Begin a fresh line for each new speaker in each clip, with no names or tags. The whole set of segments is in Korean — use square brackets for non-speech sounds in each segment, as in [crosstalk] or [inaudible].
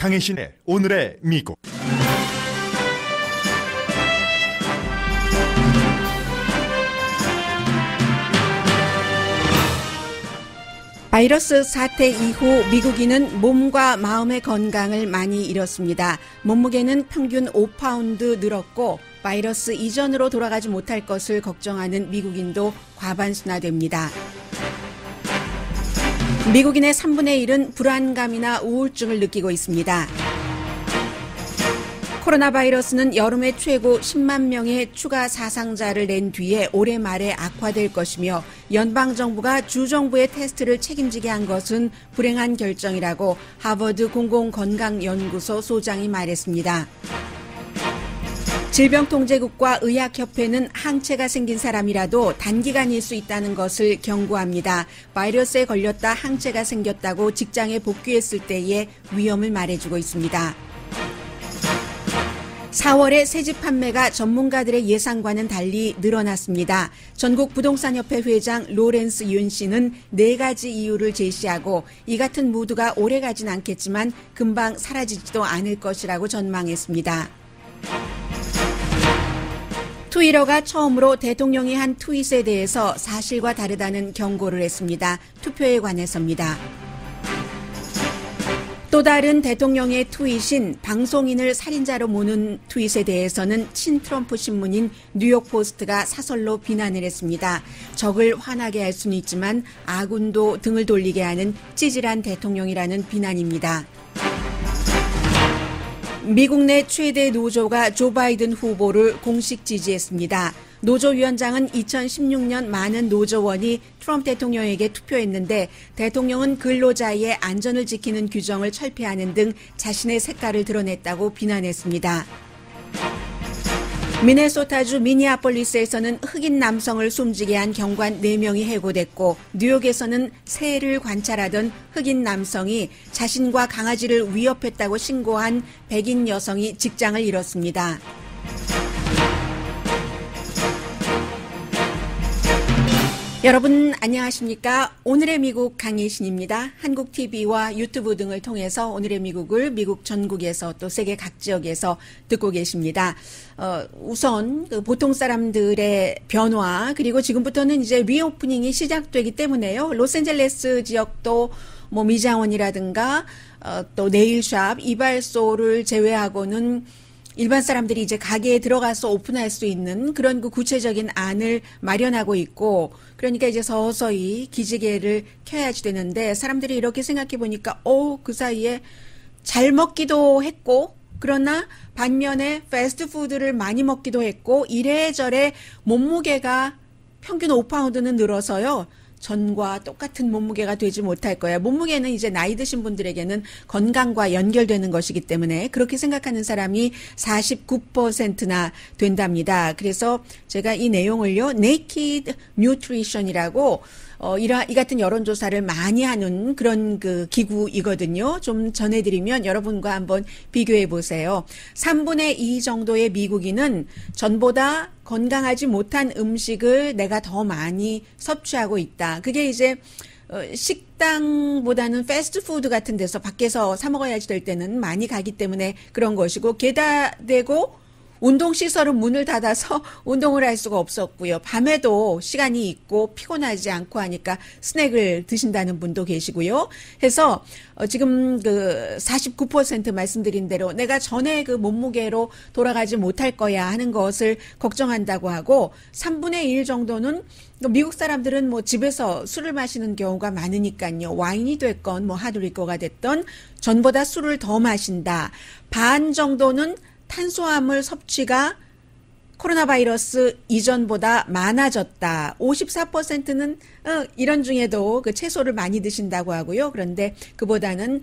강혜신의 오늘의 미국.
바이러스 사태 이후 미국인은 몸과 마음의 건강을 많이 잃었습니다. 몸무게는 평균 5파운드 늘었고 바이러스 이전으로 돌아가지 못할 것을 걱정하는 미국인도 과반수나 됩니다. 미국인의 3분의 1은 불안감이나 우울증을 느끼고 있습니다. 코로나 바이러스는 여름에 최고 10만 명의 추가 사상자를 낸 뒤에 올해 말에 악화될 것이며 연방정부가 주정부의 테스트를 책임지게 한 것은 불행한 결정이라고 하버드 공공건강연구소 소장이 말했습니다. 질병통제국과 의학협회는 항체가 생긴 사람이라도 단기간일 수 있다는 것을 경고합니다. 바이러스에 걸렸다 항체가 생겼다고 직장에 복귀했을 때의 위험을 말해주고 있습니다. 4월에 새집 판매가 전문가들의 예상과는 달리 늘어났습니다. 전국 부동산협회 회장 로렌스 윤 씨는 네 가지 이유를 제시하고 이 같은 무드가 오래 가진 않겠지만 금방 사라지지도 않을 것이라고 전망했습니다. 트위터가 처음으로 대통령이 한 트윗에 대해서 사실과 다르다는 경고를 했습니다. 투표에 관해서입니다. 또 다른 대통령의 트윗인 방송인을 살인자로 모는 트윗에 대해서는 친트럼프 신문인 뉴욕포스트가 사설로 비난을 했습니다. 적을 화나게 할 수는 있지만 아군도 등을 돌리게 하는 찌질한 대통령이라는 비난입니다. 미국 내 최대 노조가 조 바이든 후보를 공식 지지했습니다. 노조위원장은 2016년 많은 노조원이 트럼프 대통령에게 투표했는데 대통령은 근로자의 안전을 지키는 규정을 철폐하는 등 자신의 색깔을 드러냈다고 비난했습니다. 미네소타주 미니아폴리스에서는 흑인 남성을 숨지게 한 경관 4명이 해고됐고 뉴욕에서는 새를 관찰하던 흑인 남성이 자신과 강아지를 위협했다고 신고한 백인 여성이 직장을 잃었습니다. 여러분 안녕하십니까? 오늘의 미국 강혜신입니다. 한국 TV와 유튜브 등을 통해서 오늘의 미국을 미국 전국에서 또 세계 각 지역에서 듣고 계십니다. 어, 우선 그 보통 사람들의 변화 그리고 지금부터는 이제 reopening이 시작되기 때문에요. 로스앤젤레스 지역도 뭐 미장원이라든가 어, 또 nail shop, 이발소를 제외하고는 일반 사람들이 이제 가게에 들어가서 오픈할 수 있는 그런 그 구체적인 안을 마련하고 있고 그러니까 이제 서서히 기지개를 켜야지 되는데 사람들이 이렇게 생각해 보니까 어 그 사이에 잘 먹기도 했고 그러나 반면에 패스트푸드를 많이 먹기도 했고 이래저래 몸무게가 평균 5파운드는 늘어서요. 전과 똑같은 몸무게가 되지 못할 거야. 몸무게는 이제 나이 드신 분들에게는 건강과 연결되는 것이기 때문에 그렇게 생각하는 사람이 49%나 된답니다. 그래서 제가 이 내용을요, Naked Nutrition이라고 어, 이라, 이 같은 여론조사를 많이 하는 그런 그 기구이거든요. 좀 전해드리면 여러분과 한번 비교해 보세요. 3분의 2 정도의 미국인은 전보다 건강하지 못한 음식을 내가 더 많이 섭취하고 있다. 그게 이제 어, 식당보다는 패스트푸드 같은 데서 밖에서 사 먹어야지 될 때는 많이 가기 때문에 그런 것이고 게다 대고 운동 시설은 문을 닫아서 운동을 할 수가 없었고요. 밤에도 시간이 있고 피곤하지 않고 하니까 스낵을 드신다는 분도 계시고요. 해서 어 지금 그 49% 말씀드린 대로 내가 전에 그 몸무게로 돌아가지 못할 거야 하는 것을 걱정한다고 하고 3분의 1 정도는 미국 사람들은 뭐 집에서 술을 마시는 경우가 많으니까요. 와인이 됐건 뭐 하드리거가 됐던 전보다 술을 더 마신다. 반 정도는 탄수화물 섭취가 코로나 바이러스 이전보다 많아졌다. 54%는 어, 이런 중에도 그 채소를 많이 드신다고 하고요. 그런데 그보다는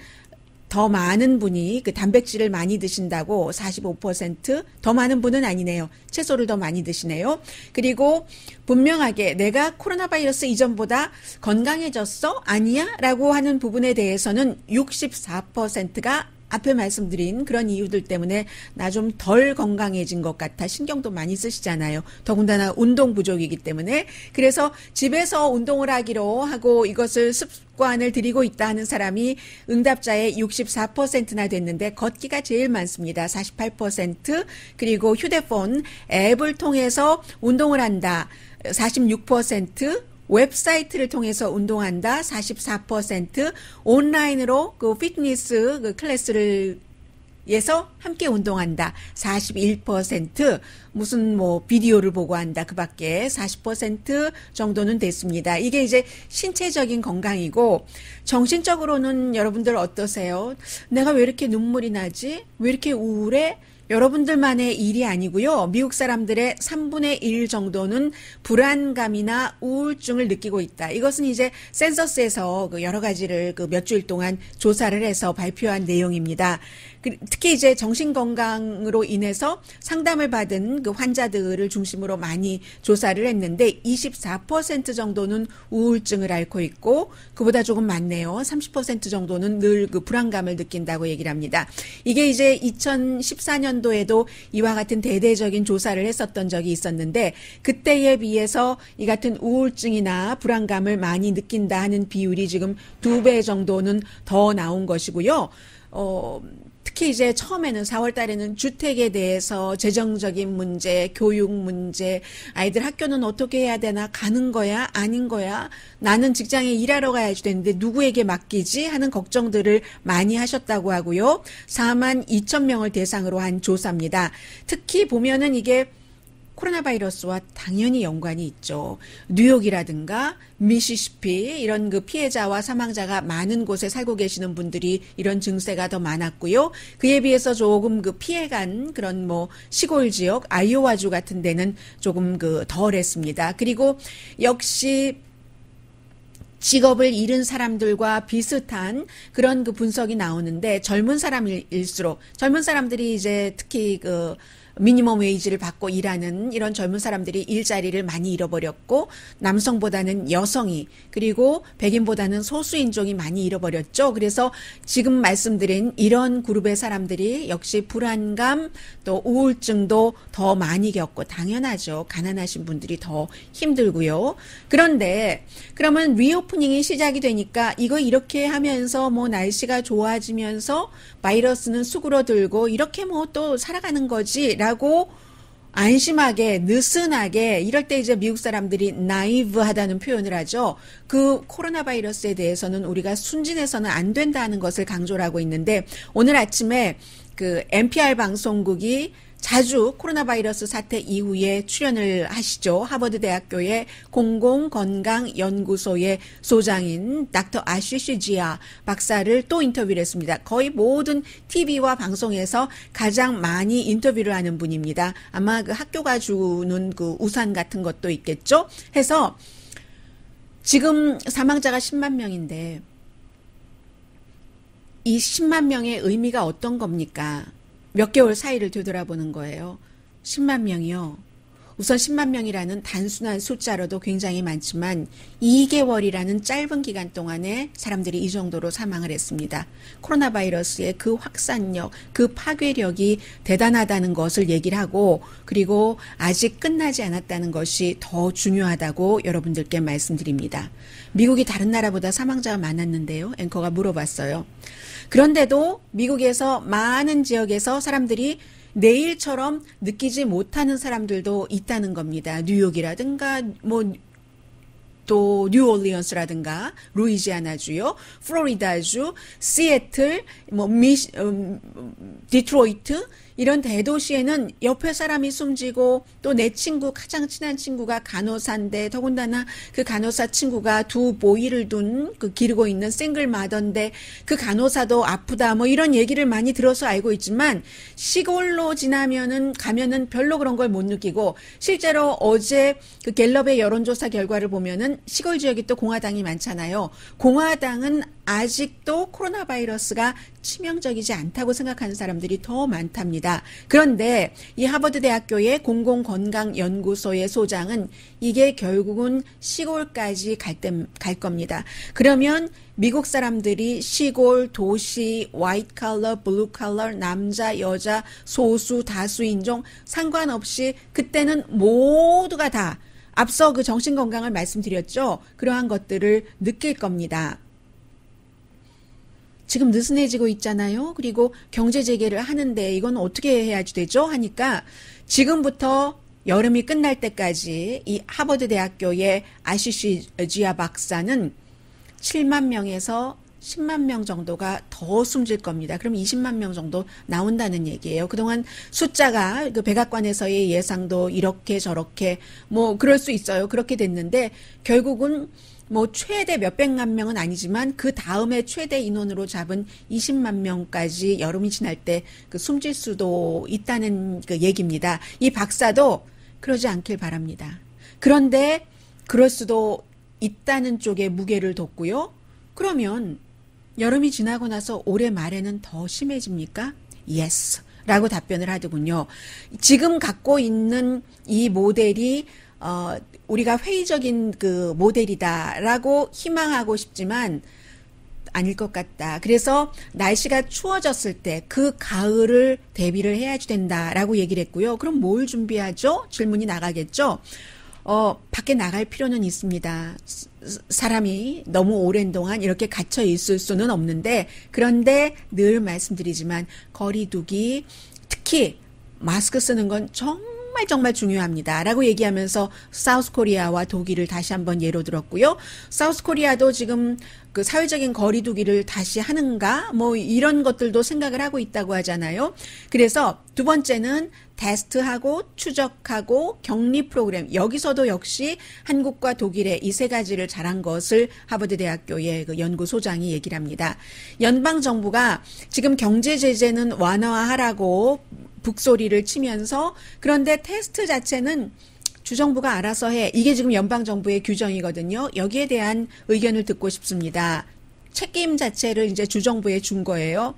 더 많은 분이 그 단백질을 많이 드신다고 45%더 많은 분은 아니네요. 채소를 더 많이 드시네요. 그리고 분명하게 내가 코로나 바이러스 이전보다 건강해졌어? 아니야? 라고 하는 부분에 대해서는 64%가 앞에 말씀드린 그런 이유들 때문에 나 좀 덜 건강해진 것 같아 신경도 많이 쓰시잖아요. 더군다나 운동 부족이기 때문에 그래서 집에서 운동을 하기로 하고 이것을 습관을 들이고 있다 하는 사람이 응답자의 64%나 됐는데 걷기가 제일 많습니다. 48% 그리고 휴대폰 앱을 통해서 운동을 한다. 46% 웹사이트를 통해서 운동한다 44% 온라인으로 그 피트니스 그 class를 에서 함께 운동한다 41% 무슨 뭐 비디오를 보고 한다 그 밖에 40% 정도는 됐습니다. 이게 이제 신체적인 건강이고 정신적으로는 여러분들 어떠세요? 내가 왜 이렇게 눈물이 나지? 왜 이렇게 우울해? 여러분들만의 일이 아니고요. 미국 사람들의 3분의 1 정도는 불안감이나 우울증을 느끼고 있다. 이것은 이제 센서스에서 그 여러 가지를 그 몇 주일 동안 조사를 해서 발표한 내용입니다. 그 특히 이제 정신건강으로 인해서 상담을 받은 그 환자들을 중심으로 많이 조사를 했는데 24% 정도는 우울증을 앓고 있고 그보다 조금 많네요. 30% 정도는 늘 그 불안감을 느낀다고 얘기를 합니다. 이게 이제 2014년도에도 이와 같은 대대적인 조사를 했었던 적이 있었는데 그때에 비해서 이 같은 우울증이나 불안감을 많이 느낀다 하는 비율이 지금 두 배 정도는 더 나온 것이고요. 어, 특히 이제 처음에는 4월 달에는 주택에 대해서 재정적인 문제, 교육 문제, 아이들 학교는 어떻게 해야 되나, 가는 거야, 아닌 거야, 나는 직장에 일하러 가야지 되는데 누구에게 맡기지 하는 걱정들을 많이 하셨다고 하고요. 4만 2천 명을 대상으로 한 조사입니다. 특히 보면은 이게 코로나 바이러스와 당연히 연관이 있죠. 뉴욕이라든가 미시시피 이런 그 피해자와 사망자가 많은 곳에 살고 계시는 분들이 이런 증세가 더 많았고요. 그에 비해서 조금 그 피해간 그런 뭐 시골 지역 아이오와주 같은 데는 조금 그 덜했습니다. 그리고 역시 직업을 잃은 사람들과 비슷한 그런 그 분석이 나오는데 젊은 사람일수록 젊은 사람들이 이제 특히 그 미니멈 웨이지를 받고 일하는 이런 젊은 사람들이 일자리를 많이 잃어버렸고 남성보다는 여성이 그리고 백인보다는 소수 인종이 많이 잃어버렸죠. 그래서 지금 말씀드린 이런 그룹의 사람들이 역시 불안감 또 우울증도 더 많이 겪고 당연하죠. 가난하신 분들이 더 힘들고요. 그런데 그러면 리오프닝이 시작이 되니까 이거 이렇게 하면서 뭐 날씨가 좋아지면서 바이러스는 수그러들고 이렇게 뭐 또 살아가는 거지. 라고 안심하게 느슨하게 이럴 때 이제 미국 사람들이 나이브하다는 표현을 하죠. 그 코로나 바이러스에 대해서는 우리가 순진해서는 안 된다는 것을 강조를 하고 있는데 오늘 아침에 그 NPR 방송국이 자주 코로나 바이러스 사태 이후에 출연을 하시죠. 하버드 대학교의 공공건강연구소의 소장인 닥터 아쉬시 지아 박사를 또 인터뷰를 했습니다. 거의 모든 TV와 방송에서 가장 많이 인터뷰를 하는 분입니다. 아마 그 학교가 주는 그 우산 같은 것도 있겠죠. 해서 지금 사망자가 10만 명인데 이 10만 명의 의미가 어떤 겁니까? 몇 개월 사이를 되돌아보는 거예요. 10만 명이요. 우선 10만 명이라는 단순한 숫자로도 굉장히 많지만 2개월이라는 짧은 기간 동안에 사람들이 이 정도로 사망을 했습니다. 코로나 바이러스의 그 확산력, 그 파괴력이 대단하다는 것을 얘기를 하고 그리고 아직 끝나지 않았다는 것이 더 중요하다고 여러분들께 말씀드립니다. 미국이 다른 나라보다 사망자가 많았는데요. 앵커가 물어봤어요. 그런데도 미국에서 많은 지역에서 사람들이 내일처럼 느끼지 못하는 사람들도 있다는 겁니다. 뉴욕이라든가 뭐 또 뉴올리언스라든가 루이지아나주요, 플로리다주, 시애틀, 뭐 미, 음, 디트로이트 이런 대도시에는 옆에 사람이 숨지고 또 내 친구 가장 친한 친구가 간호사인데 더군다나 그 간호사 친구가 두 boy를 둔 그 기르고 있는 single mother인데 그 간호사도 아프다 뭐 이런 얘기를 많이 들어서 알고 있지만 시골로 지나면은 가면은 별로 그런 걸 못 느끼고 실제로 어제 그 갤럽의 여론조사 결과를 보면은 시골 지역이 또 공화당이 많잖아요. 공화당은 아직도 코로나 바이러스가 치명적이지 않다고 생각하는 사람들이 더 많답니다. 그런데 이 하버드 대학교의 공공건강연구소의 소장은 이게 결국은 시골까지 갈, 때, 갈 겁니다. 그러면 미국 사람들이 시골, 도시, 화이트칼라, 블루칼라, 남자, 여자, 소수, 다수 인종 상관없이 그때는 모두가 다 앞서 그 정신건강을 말씀드렸죠. 그러한 것들을 느낄 겁니다. 지금 느슨해지고 있잖아요. 그리고 경제 재개를 하는데 이건 어떻게 해야지 되죠? 하니까 지금부터 여름이 끝날 때까지 이 하버드 대학교의 아시시 지아 박사는 7만 명에서 10만 명 정도가 더 숨질 겁니다. 그럼 20만 명 정도 나온다는 얘기예요. 그동안 숫자가 그 백악관에서의 예상도 이렇게 저렇게 뭐 그럴 수 있어요. 그렇게 됐는데 결국은 뭐 최대 몇백만 명은 아니지만 그 다음에 최대 인원으로 잡은 20만 명까지 여름이 지날 때 그 숨질 수도 있다는 그 얘기입니다. 이 박사도 그러지 않길 바랍니다. 그런데 그럴 수도 있다는 쪽에 무게를 뒀고요. 그러면 여름이 지나고 나서 올해 말에는 더 심해집니까? Yes. 라고 답변을 하더군요. 지금 갖고 있는 이 모델이 어, 우리가 회의적인 그 모델이다라고 희망하고 싶지만 아닐 것 같다. 그래서 날씨가 추워졌을 때 그 가을을 대비를 해야 된다라고 얘기를 했고요. 그럼 뭘 준비하죠? 질문이 나가겠죠. 어, 밖에 나갈 필요는 있습니다. 사람이 너무 오랜 동안 이렇게 갇혀 있을 수는 없는데, 그런데 늘 말씀드리지만, 거리두기, 특히 마스크 쓰는 건 정말 정말 정말 중요합니다. 라고 얘기하면서 South Korea와 독일을 다시 한번 예로 들었고요. South Korea도 지금 그 사회적인 거리두기를 다시 하는가 뭐 이런 것들도 생각을 하고 있다고 하잖아요. 그래서 두 번째는 테스트하고 추적하고 격리 프로그램 여기서도 역시 한국과 독일의 이 세 가지를 잘한 것을 하버드 대학교의 그 연구소장이 얘기를 합니다. 연방 정부가 지금 경제 제재는 완화하라고 북소리를 치면서 그런데 테스트 자체는 주정부가 알아서 해. 이게 지금 연방정부의 규정이거든요. 여기에 대한 의견을 듣고 싶습니다. 책임 자체를 이제 주정부에 준 거예요.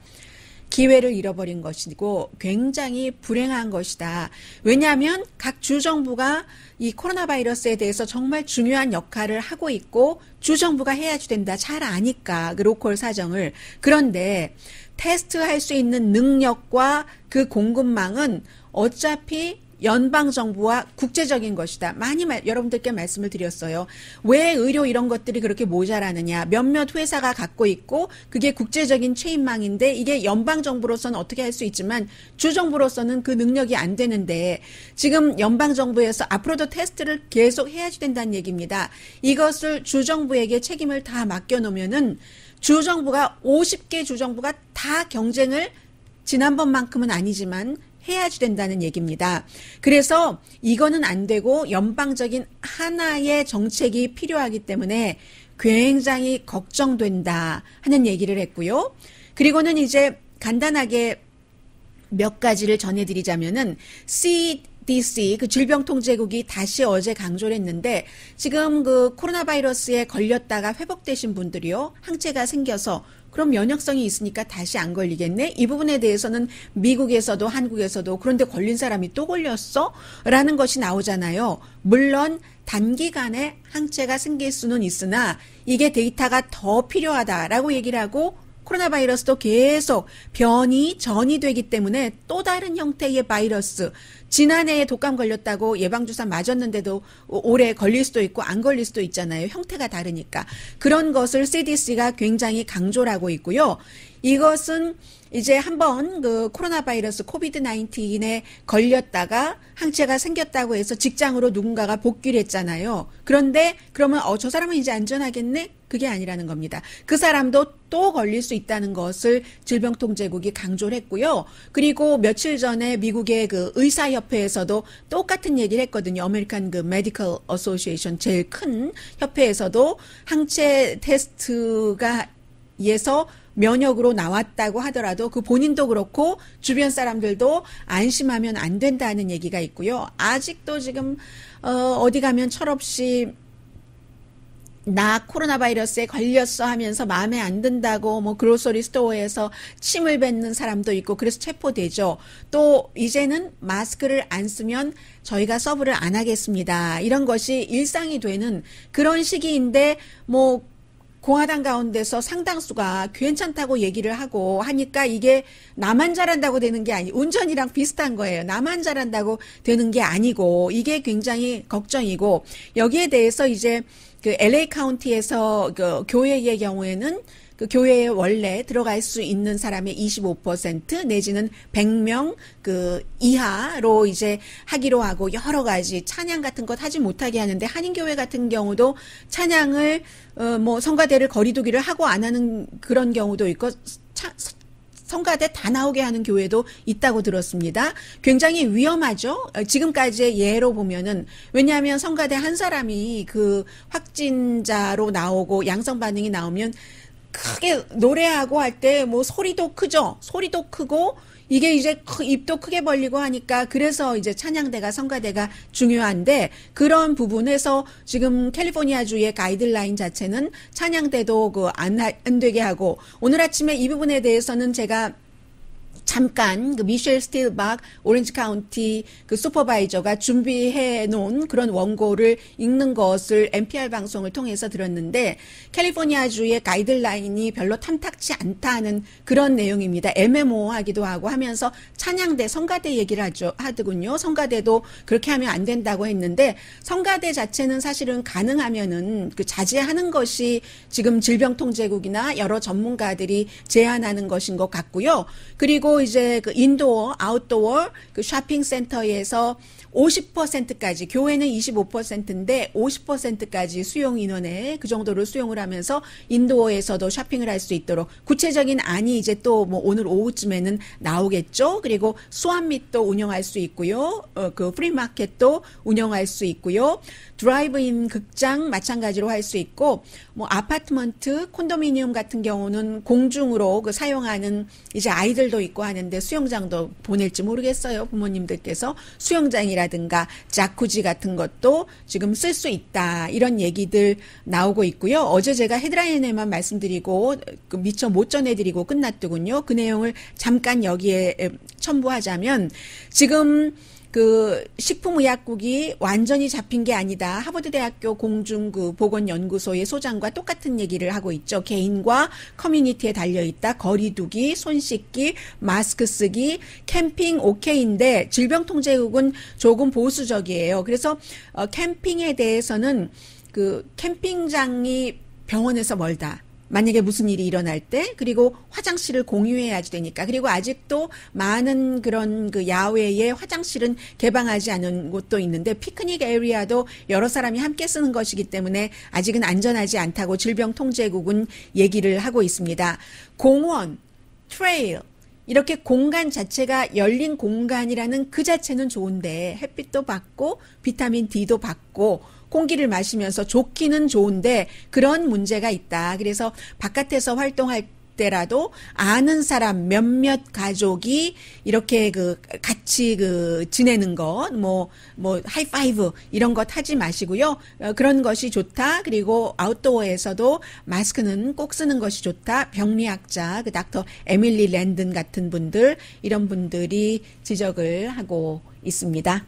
기회를 잃어버린 것이고 굉장히 불행한 것이다. 왜냐하면 각 주정부가 이 코로나 바이러스에 대해서 정말 중요한 역할을 하고 있고 주정부가 해야지 된다. 잘 아니까 그 로컬 사정을. 그런데 테스트할 수 있는 능력과 그 공급망은 어차피 연방 정부와 국제적인 것이다. 많이 말, 여러분들께 말씀을 드렸어요. 왜 의료 이런 것들이 그렇게 모자라느냐? 몇몇 회사가 갖고 있고 그게 국제적인 체인망인데 이게 연방 정부로서는 어떻게 할 수 있지만 주 정부로서는 그 능력이 안 되는데 지금 연방 정부에서 앞으로도 테스트를 계속 해야지 된다는 얘기입니다. 이것을 주 정부에게 책임을 다 맡겨 놓으면은 주 정부가 50개 주 정부가 다 경쟁을 지난번만큼은 아니지만 해야지 된다는 얘기입니다. 그래서 이거는 안 되고 연방적인 하나의 정책이 필요하기 때문에 굉장히 걱정된다 하는 얘기를 했고요. 그리고는 이제 간단하게 몇 가지를 전해드리자면은 CDC 그 질병통제국이 다시 어제 강조를 했는데 지금 그 코로나 바이러스에 걸렸다가 회복되신 분들이요 항체가 생겨서 그럼 면역성이 있으니까 다시 안 걸리겠네? 이 부분에 대해서는 미국에서도 한국에서도 그런데 걸린 사람이 또 걸렸어? 라는 것이 나오잖아요. 물론 단기간에 항체가 생길 수는 있으나 이게 데이터가 더 필요하다라고 얘기를 하고 코로나 바이러스도 계속 변이 전이 되기 때문에 또 다른 형태의 바이러스 지난해에 독감 걸렸다고 예방주사 맞았는데도 올해 걸릴 수도 있고 안 걸릴 수도 있잖아요. 형태가 다르니까. 그런 것을 CDC가 굉장히 강조를 하고 있고요. 이것은 이제 한번 그 코로나 바이러스 코비드 19에 걸렸다가 항체가 생겼다고 해서 직장으로 누군가가 복귀를 했잖아요. 그런데 그러면 어 저 사람은 이제 안전하겠네? 그게 아니라는 겁니다. 그 사람도 또 걸릴 수 있다는 것을 질병통제국이 강조를 했고요. 그리고 며칠 전에 미국의 그 의사협회에서도 똑같은 얘기를 했거든요. American 그 Medical Association 제일 큰 협회에서도 항체 테스트가 yes 면역으로 나왔다고 하더라도 그 본인도 그렇고 주변 사람들도 안심하면 안 된다는 얘기가 있고요. 아직도 지금 어, 어디 가면 철없이 나 코로나 바이러스에 걸렸어 하면서 마음에 안 든다고 뭐 grocery store에서 침을 뱉는 사람도 있고 그래서 체포되죠. 또 이제는 마스크를 안 쓰면 저희가 서브를 안 하겠습니다. 이런 것이 일상이 되는 그런 시기인데 뭐 공화당 가운데서 상당수가 괜찮다고 얘기를 하고 하니까 이게 나만 잘한다고 되는 게 아니 운전이랑 비슷한 거예요. 나만 잘한다고 되는 게 아니고 이게 굉장히 걱정이고 여기에 대해서 이제 그 LA 카운티에서 그 교회의 경우에는 그 교회에 원래 들어갈 수 있는 사람의 25% 내지는 100명 그 이하로 이제 하기로 하고 여러 가지 찬양 같은 것 하지 못하게 하는데 한인교회 같은 경우도 찬양을 어 뭐 성가대를 거리두기를 하고 안 하는 그런 경우도 있고 차, 성가대 다 나오게 하는 교회도 있다고 들었습니다. 굉장히 위험하죠. 어, 지금까지의 예로 보면은 왜냐하면 성가대 한 사람이 그 확진자로 나오고 양성 반응이 나오면 크게 노래하고 할 때 뭐 소리도 크죠. 소리도 크고 이게 이제 입도 크게 벌리고 하니까 그래서 이제 찬양대가 성가대가 중요한데 그런 부분에서 지금 캘리포니아 주의 가이드라인 자체는 찬양대도 그 안 안 되게 하고 오늘 아침에 이 부분에 대해서는 제가 잠깐 그 미셸 스틸박 오렌지 카운티 그 슈퍼바이저가 준비해 놓은 그런 원고를 읽는 것을 NPR 방송을 통해서 들었는데 캘리포니아주의 가이드라인이 별로 탐탁치 않다는 그런 내용입니다. 애매모호하기도 하고 하면서 찬양대 성가대 얘기를 하죠 하더군요. 성가대도 그렇게 하면 안 된다고 했는데 성가대 자체는 사실은 가능하면은 그 자제하는 것이 지금 질병통제국이나 여러 전문가들이 제안하는 것인 것 같고요. 그리고 이제 그 인도어, 아웃도어 그 쇼핑센터에서 50%까지 교회는 25%인데 50%까지 수용 인원에 그 정도로 수용을 하면서 indoor에서도 쇼핑을 할 수 있도록 구체적인 안이 이제 또 뭐 오늘 오후쯤에는 나오겠죠. 그리고 swap meet도 운영할 수 있고요. 어, 그 flea market도 운영할 수 있고요. 드라이브인 극장 마찬가지로 할 수 있고 뭐 아파트먼트, 콘도미니엄 같은 경우는 공중으로 그 사용하는 이제 아이들도 있고 하는데 수영장도 보낼지 모르겠어요. 부모님들께서 수영장이라든가 자쿠지 같은 것도 지금 쓸 수 있다. 이런 얘기들 나오고 있고요. 어제 제가 헤드라인에만 말씀드리고 그 미처 못 전해드리고 끝났더군요. 그 내용을 잠깐 여기에 첨부하자면 지금 그 식품의약국이 완전히 잡힌 게 아니다. 하버드대학교 공중그 보건연구소의 소장과 똑같은 얘기를 하고 있죠. 개인과 커뮤니티에 달려 있다. 거리두기, 손 씻기, 마스크 쓰기, 캠핑 오케이인데 질병통제국은 조금 보수적이에요. 그래서 어, 캠핑에 대해서는 그 캠핑장이 병원에서 멀다. 만약에 무슨 일이 일어날 때 그리고 화장실을 공유해야지 되니까 그리고 아직도 많은 그런 그 야외에 화장실은 개방하지 않은 곳도 있는데 picnic area도 여러 사람이 함께 쓰는 것이기 때문에 아직은 안전하지 않다고 질병통제국은 얘기를 하고 있습니다. 공원, trail 이렇게 공간 자체가 열린 공간이라는 그 자체는 좋은데 햇빛도 받고 비타민 D도 받고 공기를 마시면서 좋기는 좋은데 그런 문제가 있다. 그래서 바깥에서 활동할 때라도 아는 사람 몇몇 가족이 이렇게 그 같이 그 지내는 것, 뭐, 뭐, 하이파이브 이런 것 하지 마시고요. 어, 그런 것이 좋다. 그리고 아웃도어에서도 마스크는 꼭 쓰는 것이 좋다. 병리학자, 그 닥터 에밀리 랜든 같은 분들, 이런 분들이 지적을 하고 있습니다.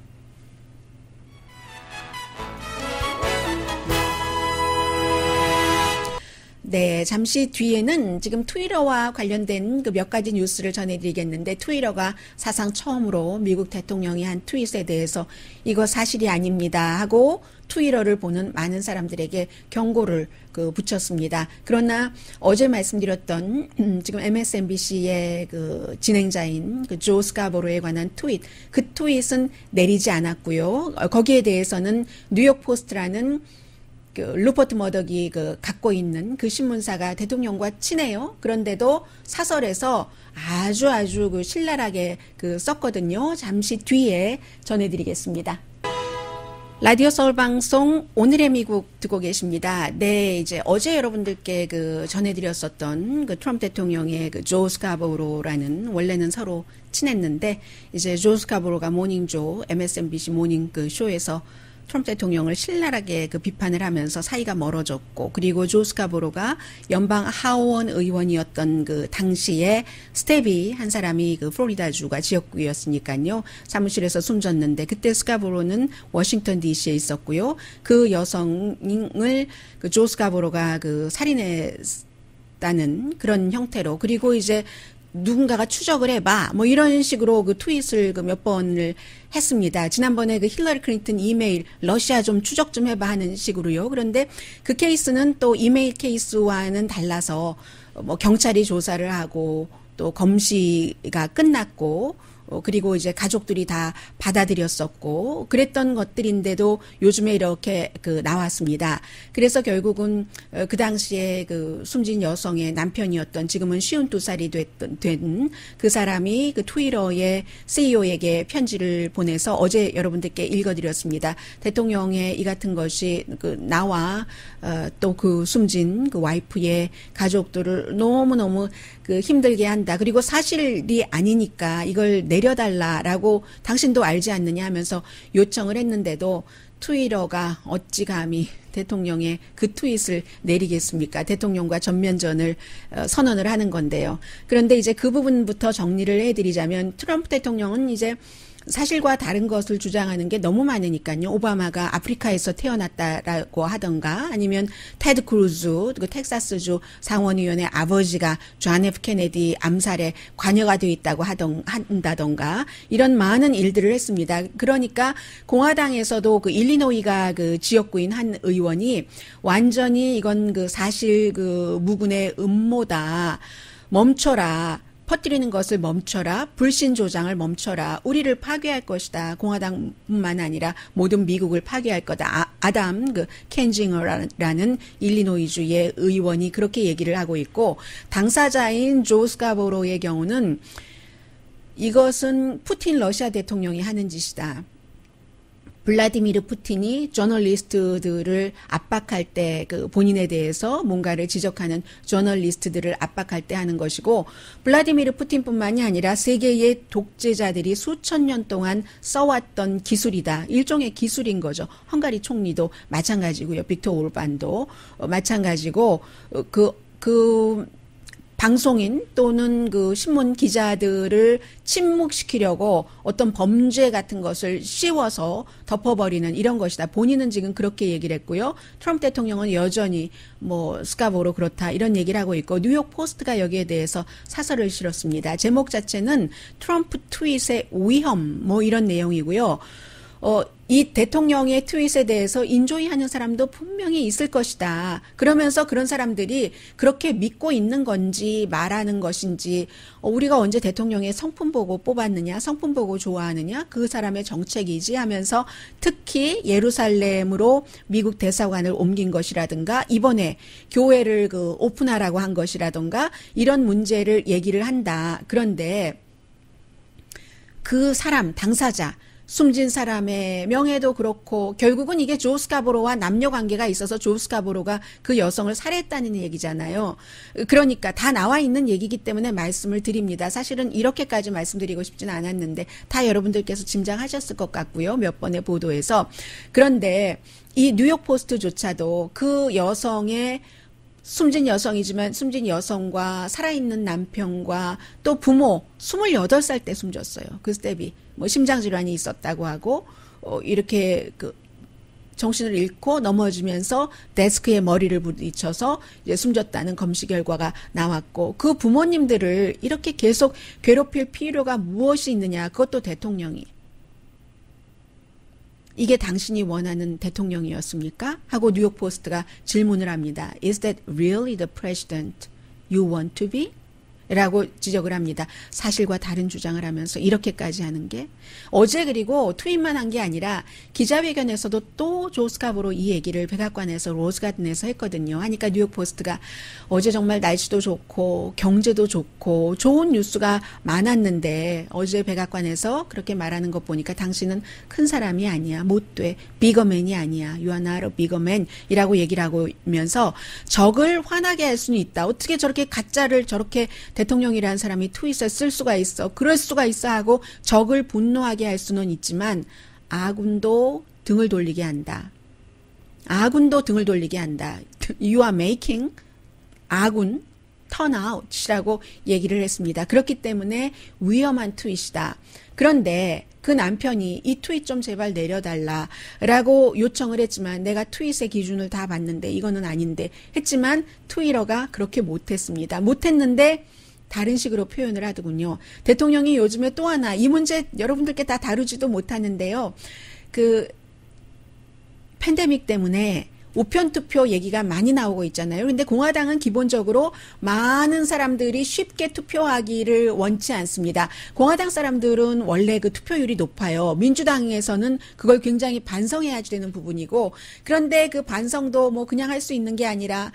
네, 잠시 뒤에는 지금 트위터와 관련된 그 몇 가지 뉴스를 전해드리겠는데 트위터가 사상 처음으로 미국 대통령이 한 트윗에 대해서 이거 사실이 아닙니다 하고 트위터를 보는 많은 사람들에게 경고를 그 붙였습니다. 그러나 어제 말씀드렸던 음, 지금 MSNBC의 그 진행자인 그 조 스카보로에 관한 트윗, 그 tweet은 내리지 않았고요. 어, 거기에 대해서는 뉴욕 포스트라는 그 루퍼트 머덕이 그 갖고 있는 그 신문사가 대통령과 친해요. 그런데도 사설에서 아주 아주 그 신랄하게 그 썼거든요. 잠시 뒤에 전해드리겠습니다. 라디오 서울 방송 오늘의 미국 듣고 계십니다. 네, 이제 어제 여러분들께 그 전해드렸었던 그 트럼프 대통령의 그 조 스카보로라는 원래는 서로 친했는데 이제 조 스카보로가 모닝 조 MSNBC 모닝 그 쇼에서 트럼프 대통령을 신랄하게 그 비판을 하면서 사이가 멀어졌고 그리고 조 스카보로가 연방 하원 의원이었던 그 당시에 스테비 한 사람이 그 플로리다주가 지역구였으니까요. 사무실에서 숨졌는데 그때 스카보로는 워싱턴 D.C.에 있었고요. 그 여성을 그 조 스카보로가 그 살인했다는 그런 형태로 그리고 이제 누군가가 추적을 해봐. 뭐 이런 식으로 그 트윗을 그 몇 번을 했습니다. 지난번에 그 힐러리 클린턴 이메일 러시아 좀 추적 좀 해봐 하는 식으로요. 그런데 그 케이스는 또 이메일 케이스와는 달라서 뭐 경찰이 조사를 하고 또 검시가 끝났고 어, 그리고 이제 가족들이 다 받아들였었고 그랬던 것들인데도 요즘에 이렇게 그 나왔습니다. 그래서 결국은 어, 그 당시에 그 숨진 여성의 남편이었던 지금은 쉬운 두 살이 됐던 된 그 사람이 그 트위터에 CEO에게 편지를 보내서 어제 여러분들께 읽어드렸습니다. 대통령의 이 같은 것이 그 나와 어, 또그 숨진 그 와이프의 가족들을 너무 너무 그 힘들게 한다. 그리고 사실이 아니니까 이걸 내 려달라라고 당신도 알지 않느냐 하면서 요청을 했는데도 트위터가 어찌 감히 대통령의 그 트윗을 내리겠습니까? 대통령과 전면전을 어, 선언을 하는 건데요. 그런데 이제 그 부분부터 정리를 해드리자면 트럼프 대통령은 이제 사실과 다른 것을 주장하는 게 너무 많으니까요. 오바마가 아프리카에서 태어났다라고 하던가 아니면 테드 크루즈 그 텍사스주 상원의원의 아버지가 존 F 케네디 암살에 관여가 되어 있다고 하던 한다던가 이런 많은 일들을 했습니다. 그러니까 공화당에서도 그 일리노이가 그 지역구인 한 의원이 완전히 이건 그 사실 그 무근의 음모다. 멈춰라. 퍼뜨리는 것을 멈춰라. 불신 조장을 멈춰라. 우리를 파괴할 것이다. 공화당뿐만 아니라 모든 미국을 파괴할 거다. 아, 담그 켄징어라는 일리노이주의 의원이 그렇게 얘기를 하고 있고 당사자인 조 스카보로의 경우는 이것은 푸틴 러시아 대통령이 하는 짓이다. 블라디미르 푸틴이 저널리스트들을 압박할 때 그 본인에 대해서 뭔가를 지적하는 저널리스트들을 압박할 때 하는 것이고 블라디미르 푸틴뿐만이 아니라 세계의 독재자들이 수천 년 동안 써왔던 기술이다. 일종의 기술인 거죠. 헝가리 총리도 마찬가지고요. 빅터 올반도 어, 마찬가지고 어, 그, 그 방송인 또는 그 신문 기자들을 침묵시키려고 어떤 범죄 같은 것을 씌워서 덮어버리는 이런 것이다. 본인은 지금 그렇게 얘기를 했고요. 트럼프 대통령은 여전히 뭐 스카보로 그렇다 이런 얘기를 하고 있고 뉴욕 포스트가 여기에 대해서 사설을 실었습니다. 제목 자체는 트럼프 트윗의 위험 뭐 이런 내용이고요. 어, 이 대통령의 트윗에 대해서 enjoy 하는 사람도 분명히 있을 것이다. 그러면서 그런 사람들이 그렇게 믿고 있는 건지 말하는 것인지 어, 우리가 언제 대통령의 성품 보고 뽑았느냐, 성품 보고 좋아하느냐, 그 사람의 정책이지 하면서 특히 예루살렘으로 미국 대사관을 옮긴 것이라든가 이번에 교회를 그 오픈하라고 한 것이라든가 이런 문제를 얘기를 한다. 그런데 그 사람, 당사자, 숨진 사람의 명예도 그렇고 결국은 이게 조 스카보로와 남녀 관계가 있어서 조 스카보로가 그 여성을 살해했다는 얘기잖아요. 그러니까 다 나와 있는 얘기기 때문에 말씀을 드립니다. 사실은 이렇게까지 말씀드리고 싶지는 않았는데 다 여러분들께서 짐작하셨을 것 같고요. 몇 번의 보도에서 그런데 이 뉴욕 포스트조차도 그 여성의 숨진 여성이지만 숨진 여성과 살아있는 남편과 또 부모 28살 때 숨졌어요. 그 스텝이 뭐 심장 질환이 있었다고 하고 어 이렇게 그 정신을 잃고 넘어지면서 데스크에 머리를 부딪혀서 이제 숨졌다는 검시 결과가 나왔고 그 부모님들을 이렇게 계속 괴롭힐 필요가 무엇이 있느냐 그것도 대통령이 이게 당신이 원하는 대통령이었습니까? 하고 뉴욕 포스트가 질문을 합니다. Is that really the president you want to be? 라고 지적을 합니다. 사실과 다른 주장을 하면서 이렇게까지 하는 게 어제 그리고 트윗만 한 게 아니라 기자회견에서도 또 조스카보로 이 얘기를 백악관에서 로즈가든에서 했거든요. 하니까 뉴욕 포스트가 어제 정말 날씨도 좋고 경제도 좋고 좋은 뉴스가 많았는데 어제 백악관에서 그렇게 말하는 것 보니까 당신은 큰 사람이 아니야. 못 돼. 비거맨이 아니야. 유아나로 비거맨이라고 얘기를 하고면서 적을 화나게 할 수는 있다. 어떻게 저렇게 가짜를 저렇게 대통령이라는 사람이 트윗에 쓸 수가 있어. 그럴 수가 있어 하고 적을 분노하게 할 수는 있지만 아군도 등을 돌리게 한다. 아군도 등을 돌리게 한다. You are making 아군 턴아웃이라고 얘기를 했습니다. 그렇기 때문에 위험한 트윗이다. 그런데 그 남편이 이 트윗 좀 제발 내려달라 라고 요청을 했지만 내가 트윗의 기준을 다 봤는데 이거는 아닌데 했지만 트위터가 그렇게 못했습니다. 못했는데 다른 식으로 표현을 하더군요. 대통령이 요즘에 또 하나 이 문제 여러분들께 다 다루지도 못하는데요. 그 팬데믹 때문에 우편 투표 얘기가 많이 나오고 있잖아요. 근데 공화당은 기본적으로 많은 사람들이 쉽게 투표하기를 원치 않습니다. 공화당 사람들은 원래 그 투표율이 높아요. 민주당에서는 그걸 굉장히 반성해야 되는 부분이고 그런데 그 반성도 뭐 그냥 할 수 있는 게 아니라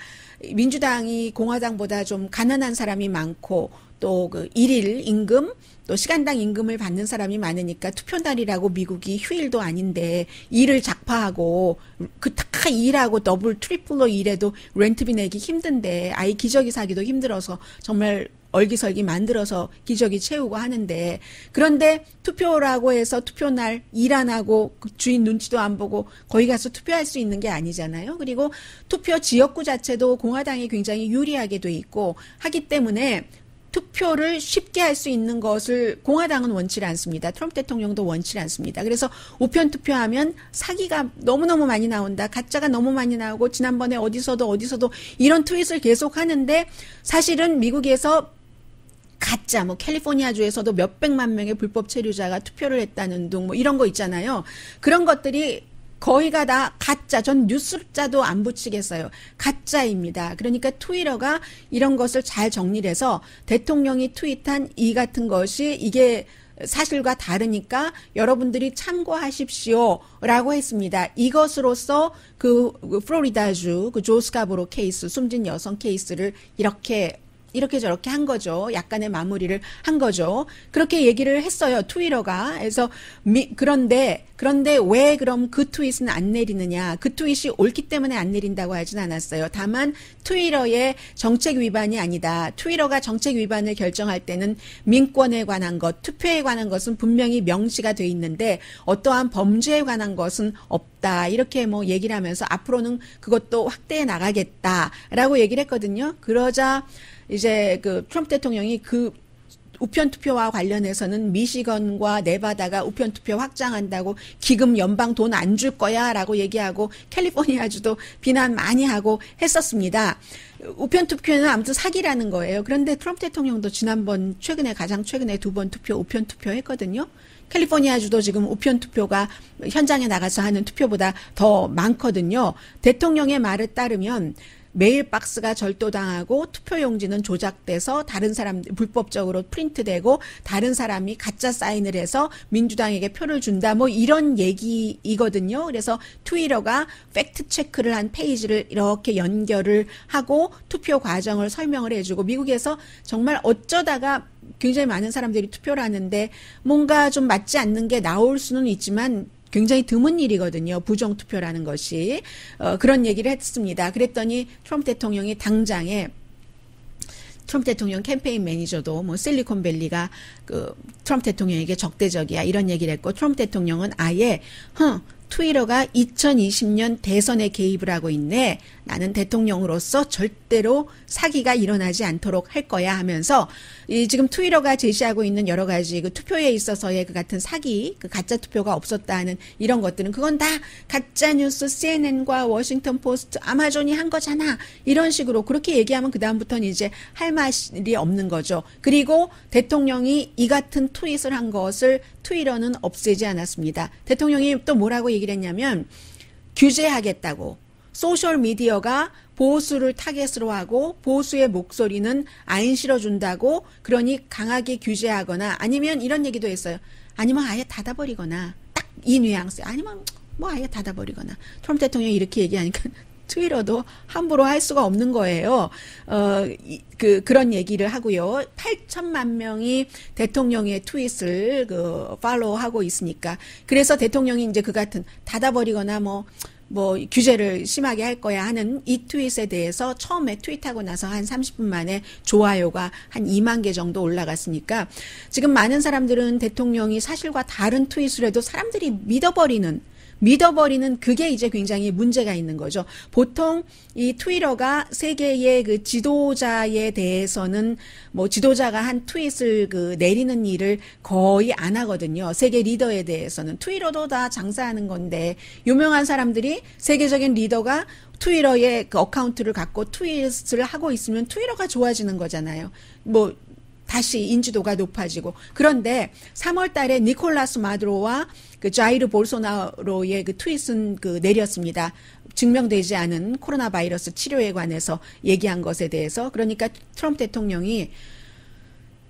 민주당이 공화당보다 좀 가난한 사람이 많고 또 그 일일 임금 또 시간당 임금을 받는 사람이 많으니까 투표날이라고 미국이 휴일도 아닌데 일을 작파하고 그다 일하고 더블 트리플로 일해도 렌트비 내기 힘든데 아이 기저귀 사기도 힘들어서 정말 얼기설기 만들어서 기저귀 채우고 하는데 그런데 투표라고 해서 투표날 일 안 하고 그 주인 눈치도 안 보고 거기 가서 투표할 수 있는 게 아니잖아요. 그리고 투표 지역구 자체도 공화당이 굉장히 유리하게 돼 있고 하기 때문에 투표를 쉽게 할 수 있는 것을 공화당은 원치 않습니다. 트럼프 대통령도 원치 않습니다. 그래서 우편 투표하면 사기가 너무너무 많이 나온다. 가짜가 너무 많이 나오고 지난번에 어디서도 어디서도 이런 트윗을 계속 하는데 사실은 미국에서 가짜 뭐 캘리포니아주에서도 몇백만 명의 불법 체류자가 투표를 했다는 등 뭐 이런 거 있잖아요. 그런 것들이 거의가 다 가짜. 전 뉴스자도 안 붙이겠어요. 가짜입니다. 그러니까 트위터가 이런 것을 잘 정리를 해서 대통령이 트윗한 이 같은 것이 이게 사실과 다르니까 여러분들이 참고하십시오. 라고 했습니다. 이것으로서 그, 그 플로리다주 그 조스카브로 케이스, 숨진 여성 케이스를 이렇게 이렇게 저렇게 한 거죠. 약간의 마무리를 한 거죠. 그렇게 얘기를 했어요. 트위터가. 그래서 미, 그런데 그런데 왜 그럼 그 트윗은 안 내리느냐? 그 트윗이 옳기 때문에 안 내린다고 하진 않았어요. 다만 트위터의 정책 위반이 아니다. 트위터가 정책 위반을 결정할 때는 민권에 관한 것, 투표에 관한 것은 분명히 명시가 돼 있는데 어떠한 범죄에 관한 것은 없다. 이렇게 뭐 얘기를 하면서 앞으로는 그것도 확대해 나가겠다라고 얘기를 했거든요. 그러자 이제 그 트럼프 대통령이 그 우편 투표와 관련해서는 미시건과 네바다가 우편 투표 확장한다고 기금 연방 돈 안 줄 거야라고 얘기하고 캘리포니아주도 비난 많이 하고 했었습니다. 우편 투표는 아무튼 사기라는 거예요. 그런데 트럼프 대통령도 지난번 최근에 가장 최근에 두 번 투표 우편 투표 했거든요. 캘리포니아주도 지금 우편 투표가 현장에 나가서 하는 투표보다 더 많거든요. 대통령의 말을 따르면 메일 박스가 절도당하고 투표 용지는 조작돼서 다른 사람 불법적으로 프린트되고 다른 사람이 가짜 사인을 해서 민주당에게 표를 준다 뭐 이런 얘기이거든요. 그래서 트위터가 팩트 체크를 한 페이지를 이렇게 연결을 하고 투표 과정을 설명을 해주고 미국에서 정말 어쩌다가 굉장히 많은 사람들이 투표를 하는데 뭔가 좀 맞지 않는 게 나올 수는 있지만 굉장히 드문 일이거든요. 부정 투표라는 것이. 어, 그런 얘기를 했습니다. 그랬더니 트럼프 대통령이 당장에 트럼프 대통령 캠페인 매니저도 뭐 실리콘밸리가 그 트럼프 대통령에게 적대적이야 이런 얘기를 했고 트럼프 대통령은 아예 흥 트위터가 2020년 대선에 개입을 하고 있네. 나는 대통령으로서 절대로 사기가 일어나지 않도록 할 거야 하면서 이 지금 트위터가 제시하고 있는 여러 가지 그 투표에 있어서의 그 같은 사기, 그 가짜 투표가 없었다는 이런 것들은 그건 다 가짜 뉴스 CNN과 워싱턴 포스트, 아마존이 한 거잖아. 이런 식으로 그렇게 얘기하면 그 다음부터는 이제 할 말이 없는 거죠. 그리고 대통령이 이 같은 트윗을 한 것을 트위터는 없애지 않았습니다. 대통령이 또 뭐라고 얘기를 했냐면 규제하겠다고 소셜 미디어가 보수를 타겟으로 하고 보수의 목소리는 안 실어준다고 그러니 강하게 규제하거나 아니면 이런 얘기도 했어요. 아니면 아예 닫아버리거나 딱 이 뉘앙스 아니면 뭐 아예 닫아버리거나 트럼프 대통령이 이렇게 얘기하니까 [laughs] 트위터도 함부로 할 수가 없는 거예요. 어, 그, 그런 얘기를 하고요. 8천만 명이 대통령의 트윗을 그, 팔로우 하고 있으니까. 그래서 대통령이 이제 그 같은 닫아버리거나 뭐, 뭐 규제를 심하게 할 거야 하는 이 트윗에 대해서 처음에 트윗하고 나서 한 30분 만에 좋아요가 한 2만 개 정도 올라갔으니까 지금 많은 사람들은 대통령이 사실과 다른 트윗을 해도 사람들이 믿어버리는 믿어버리는 그게 이제 굉장히 문제가 있는 거죠. 보통 이 트위터가 세계의 그 지도자에 대해서는 뭐 지도자가 한 트윗을 그 내리는 일을 거의 안 하거든요. 세계 리더에 대해서는 트위터도 다 장사하는 건데 유명한 사람들이 세계적인 리더가 트위터에 그 account를 갖고 트윗을 하고 있으면 트위터가 좋아지는 거잖아요. 뭐 다시 인지도가 높아지고 그런데 3월 달에 니콜라스 마두로와 그 자이르 볼소나로의 그 트윗은 그 내렸습니다. 증명되지 않은 코로나 바이러스 치료에 관해서 얘기한 것에 대해서 그러니까 트럼프 대통령이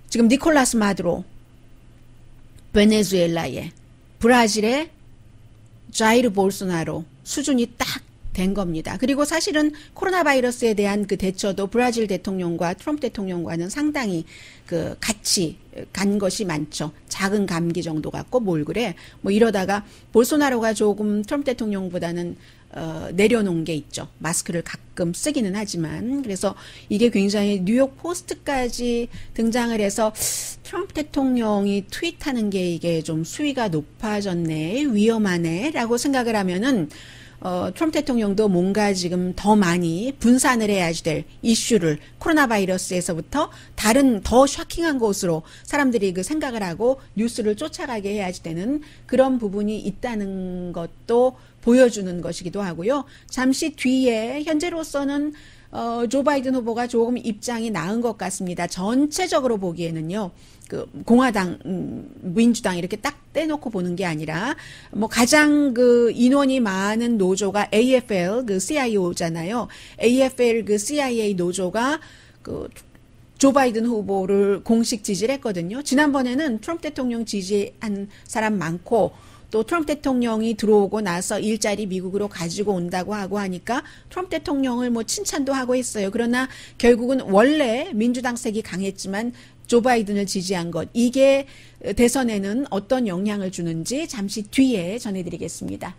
지금 니콜라스 마두로 베네수엘라에 브라질의 자이르 볼소나로 수준이 딱 된 겁니다. 그리고 사실은 코로나 바이러스에 대한 그 대처도 브라질 대통령과 트럼프 대통령과는 상당히 그 같이 간 것이 많죠. 작은 감기 정도 같고 뭘 그래. 뭐 이러다가 볼소나로가 조금 트럼프 대통령보다는 어, 내려놓은 게 있죠. 마스크를 가끔 쓰기는 하지만. 그래서 이게 굉장히 뉴욕 포스트까지 등장을 해서 트럼프 대통령이 트윗하는 게 이게 좀 수위가 높아졌네, 위험하네, 라고 생각을 하면은 어, 트럼프 대통령도 뭔가 지금 더 많이 분산을 해야지 될 이슈를 코로나 바이러스에서부터 다른 더 샤킹한 곳으로 사람들이 그 생각을 하고 뉴스를 쫓아가게 해야지 되는 그런 부분이 있다는 것도 보여주는 것이기도 하고요. 잠시 뒤에 현재로서는 어, 조 바이든 후보가 조금 입장이 나은 것 같습니다. 전체적으로 보기에는요. 그 공화당, 음, 민주당 이렇게 딱 떼놓고 보는 게 아니라 뭐 가장 그 인원이 많은 노조가 AFL 그 CIO잖아요. AFL 그 CIA 노조가 그 조 바이든 후보를 공식 지지를 했거든요. 지난번에는 트럼프 대통령 지지한 사람 많고 또 트럼프 대통령이 들어오고 나서 일자리 미국으로 가지고 온다고 하고 하니까 트럼프 대통령을 뭐 칭찬도 하고 했어요. 그러나 결국은 원래 민주당 색이 강했지만 조 바이든을 지지한 것 이게 대선에는 어떤 영향을 주는지 잠시 뒤에 전해드리겠습니다.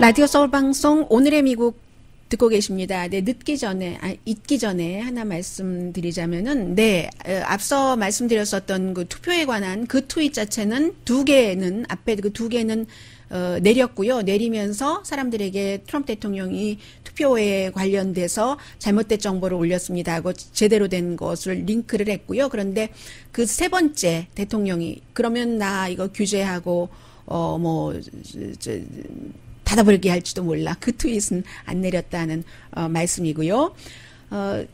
라디오 서울 방송 오늘의 미국 듣고 계십니다. 네, 늦기 전에, 아, 잊기 전에 하나 말씀드리자면은, 네, 앞서 말씀드렸었던 그 투표에 관한 그 트윗 자체는 두 개는, 앞에 그 두 개는 어, 내렸고요. 내리면서 사람들에게 트럼프 대통령이 투표에 관련돼서 잘못된 정보를 올렸습니다 하고 제대로 된 것을 링크를 했고요. 그런데 그 세 번째 대통령이 그러면 나 이거 규제하고 어뭐 닫아버리게 할지도 몰라. 그 트윗은 안 내렸다는 어, 말씀이고요. 어,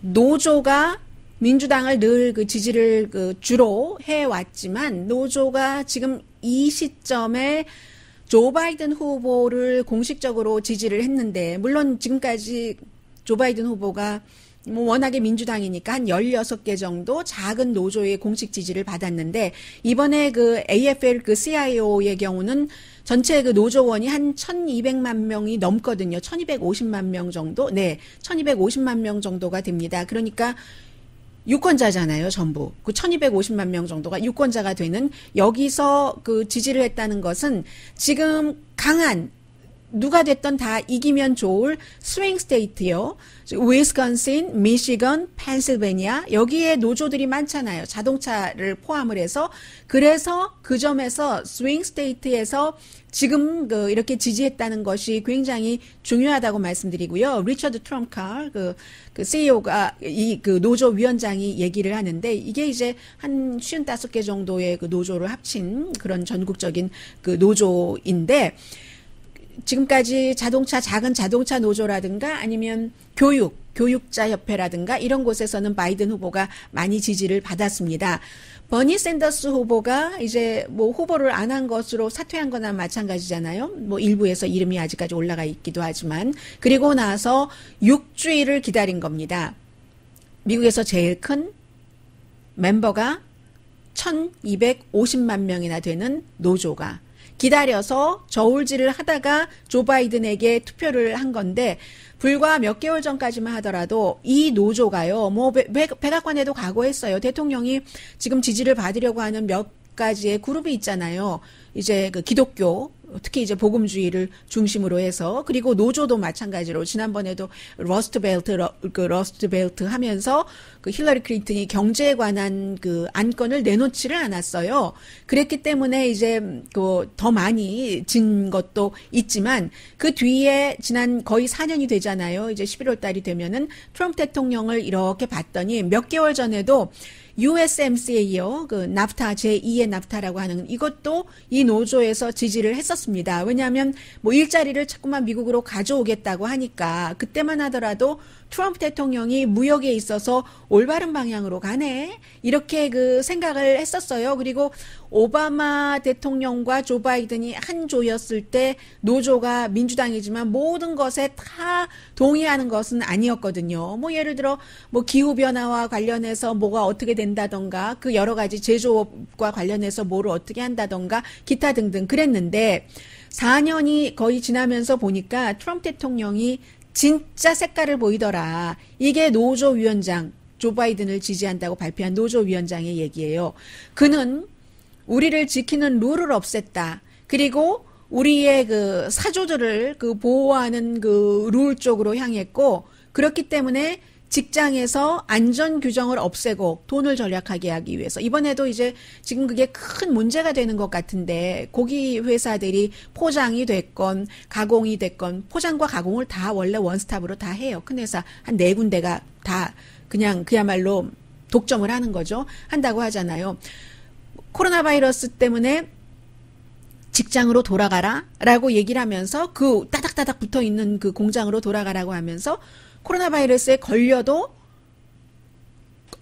노조가 민주당을 늘 그 지지를 그 주로 해왔지만 노조가 지금 이 시점에 조 바이든 후보를 공식적으로 지지를 했는데 물론 지금까지 조 바이든 후보가 뭐 워낙에 민주당이니까 한 16개 정도 작은 노조의 공식 지지를 받았는데 이번에 그 AFL 그 CIO의 경우는 전체 그 노조원이 한 1200만 명이 넘거든요. 1250만 명 정도? 네. 1250만 명 정도가 됩니다. 그러니까 유권자잖아요, 전부. 그 1250만 명 정도가 유권자가 되는 여기서 그 지지를 했다는 것은 지금 강한 누가 됐던 다 이기면 좋을 스윙 스테이트요. 위스콘신, 미시건, 펜실베니아 여기에 노조들이 많잖아요. 자동차를 포함을 해서 그래서 그 점에서 swing state에서 지금 그 이렇게 지지했다는 것이 굉장히 중요하다고 말씀드리고요. 리처드 트럼카 그, 그 CEO가 이 그 노조 위원장이 얘기를 하는데 이게 이제 한 55개 정도의 그 노조를 합친 그런 전국적인 그 노조인데 지금까지 자동차 작은 자동차 노조라든가 아니면 교육 교육자 협회라든가 이런 곳에서는 바이든 후보가 많이 지지를 받았습니다. 버니 샌더스 후보가 이제 뭐 후보를 안 한 것으로 사퇴한 거나 마찬가지잖아요. 뭐 일부에서 이름이 아직까지 올라가 있기도 하지만 그리고 나서 6주일을 기다린 겁니다. 미국에서 제일 큰 멤버가 1250만 명이나 되는 노조가 기다려서 저울질을 하다가 조 바이든에게 투표를 한 건데 불과 몇 개월 전까지만 하더라도 이 노조가요. 뭐 백, 백악관에도 가고 했어요. 대통령이 지금 지지를 받으려고 하는 몇 가지의 그룹이 있잖아요. 이제 그 기독교 특히 이제 복음주의를 중심으로 해서 그리고 노조도 마찬가지로 지난번에도 러스트 벨트 러, 그 러스트 벨트 하면서 그 힐러리 클린턴이 경제에 관한 그 안건을 내놓지를 않았어요. 그랬기 때문에 이제 그 더 많이 진 것도 있지만 그 뒤에 지난 거의 4년이 되잖아요. 이제 11월 달이 되면은 트럼프 대통령을 이렇게 봤더니 몇 개월 전에도 USMCA요. 그 나프타 제2의 나프타라고 하는 이것도 이 노조에서 지지를 했었습니다. 왜냐하면 뭐 일자리를 자꾸만 미국으로 가져오겠다고 하니까 그때만 하더라도 트럼프 대통령이 무역에 있어서 올바른 방향으로 가네. 이렇게 그 생각을 했었어요. 그리고 오바마 대통령과 조 바이든이 한 조였을 때 노조가 민주당이지만 모든 것에 다 동의하는 것은 아니었거든요. 뭐 예를 들어 뭐 기후 변화와 관련해서 뭐가 어떻게 된다던가 그 여러 가지 제조업과 관련해서 뭐를 어떻게 한다던가 기타 등등 그랬는데 4년이 거의 지나면서 보니까 트럼프 대통령이 진짜 색깔을 보이더라. 이게 노조 위원장 조 바이든을 지지한다고 발표한 노조 위원장의 얘기예요. 그는 우리를 지키는 룰을 없앴다. 그리고 우리의 그 사조들을 그 보호하는 그 룰 쪽으로 향했고 그렇기 때문에 직장에서 안전 규정을 없애고 돈을 절약하게 하기 위해서 이번에도 이제 지금 그게 큰 문제가 되는 것 같은데 고기 회사들이 포장이 됐건 가공이 됐건 포장과 가공을 다 원래 원스톱으로 다 해요. 큰 회사 한 네 군데가 다 그냥 그야말로 독점을 하는 거죠. 한다고 하잖아요. 코로나 바이러스 때문에 직장으로 돌아가라 라고 얘기를 하면서 그 따닥따닥 붙어 있는 그 공장으로 돌아가라고 하면서 코로나 바이러스에 걸려도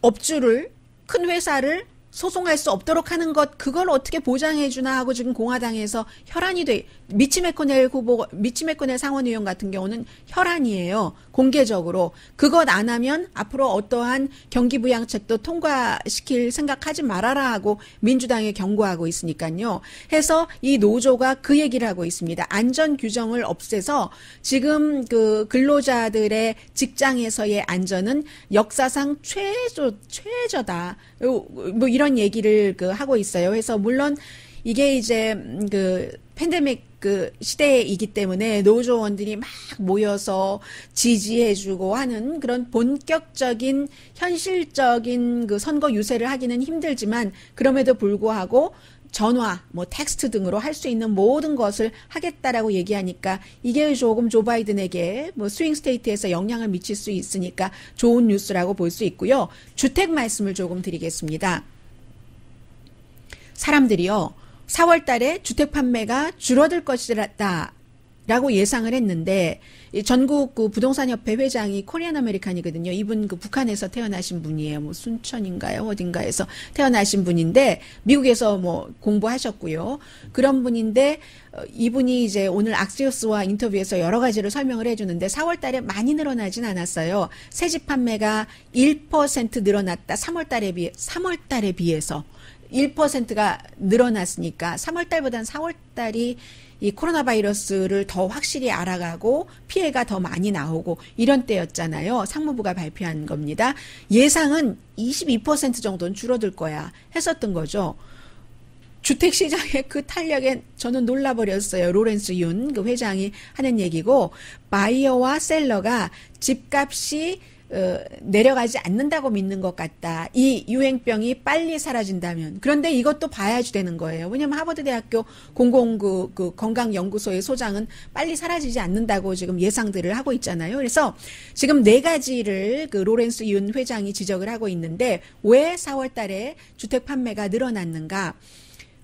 업주를 큰 회사를 소송할 수 없도록 하는 것 그걸 어떻게 보장해 주나 하고 지금 공화당에서 혈안이 돼 미치 메코넬 후보 미치 메코넬 상원 의원 같은 경우는 혈안이에요. 공개적으로 그것 안 하면 앞으로 어떠한 경기 부양책도 통과시킬 생각하지 말아라 하고 민주당에 경고하고 있으니까요. 해서 이 노조가 그 얘기를 하고 있습니다. 안전 규정을 없애서 지금 그 근로자들의 직장에서의 안전은 역사상 최저 최저다. 뭐 이런 얘기를 그 하고 있어요. 그래서 물론 이게 이제 그 팬데믹 그 시대이기 때문에 노조원들이 막 모여서 지지해주고 하는 그런 본격적인 현실적인 그 선거 유세를 하기는 힘들지만 그럼에도 불구하고 전화, 뭐 텍스트 등으로 할 수 있는 모든 것을 하겠다라고 얘기하니까 이게 조금 조 바이든에게 뭐 swing state에서 영향을 미칠 수 있으니까 좋은 뉴스라고 볼 수 있고요. 주택 말씀을 조금 드리겠습니다. 사람들이요. 4월 달에 주택 판매가 줄어들 것이다. 라고 예상을 했는데 전국 그 부동산 협회 회장이 코리안 아메리칸이거든요. 이분 그 북한에서 태어나신 분이에요. 뭐 순천인가요? 어딘가에서 태어나신 분인데 미국에서 뭐 공부하셨고요. 그런 분인데 어, 이분이 이제 오늘 악시오스와 인터뷰에서 여러 가지를 설명을 해 주는데 4월 달에 많이 늘어나진 않았어요. 새 집 판매가 1% 늘어났다. 3월 달에 비해 3월 달에 비해서 1%가 늘어났으니까 3월 달보다는 4월 달이 이 코로나 바이러스를 더 확실히 알아가고 피해가 더 많이 나오고 이런 때였잖아요. 상무부가 발표한 겁니다. 예상은 22% 정도는 줄어들 거야 했었던 거죠. 주택 시장의 그 탄력에 저는 놀라버렸어요. 로렌스 윤 그 회장이 하는 얘기고 바이어와 셀러가 집값이 어, 내려가지 않는다고 믿는 것 같다. 이 유행병이 빨리 사라진다면. 그런데 이것도 봐야지 되는 거예요. 왜냐하면 하버드 대학교 공공 그, 그 건강연구소의 소장은 빨리 사라지지 않는다고 지금 예상들을 하고 있잖아요. 그래서 지금 네 가지를 그 로렌스 윤 회장이 지적을 하고 있는데 왜 4월 달에 주택 판매가 늘어났는가?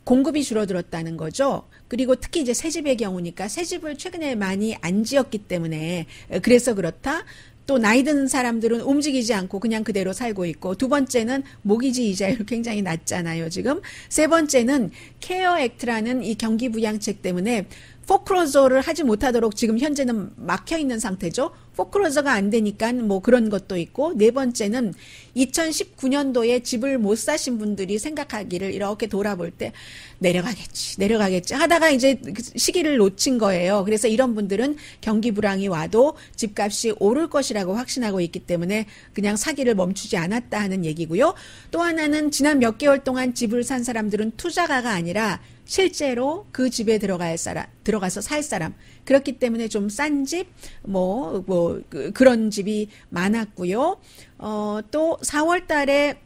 공급이 줄어들었다는 거죠. 그리고 특히 이제 새 집의 경우니까 새 집을 최근에 많이 안 지었기 때문에 그래서 그렇다. 또 나이 든 사람들은 움직이지 않고 그냥 그대로 살고 있고 두 번째는 모기지 이자율 굉장히 낮잖아요 지금. 세 번째는 케어 액트라는 이 경기 부양책 때문에 포크로저를 하지 못하도록 지금 현재는 막혀 있는 상태죠. 포크로저가 안 되니까 뭐 그런 것도 있고 네 번째는 2019년도에 집을 못 사신 분들이 생각하기를 이렇게 돌아볼 때 내려가겠지 내려가겠지 하다가 이제 그 시기를 놓친 거예요. 그래서 이런 분들은 경기 불황이 와도 집값이 오를 것이라고 확신하고 있기 때문에 그냥 사기를 멈추지 않았다 하는 얘기고요. 또 하나는 지난 몇 개월 동안 집을 산 사람들은 투자가가 아니라 실제로 그 집에 들어갈 사람, 들어가서 살 사람. 그렇기 때문에 좀 싼 집, 뭐, 뭐, 그, 그런 집이 많았고요. 어, 또 4월 달에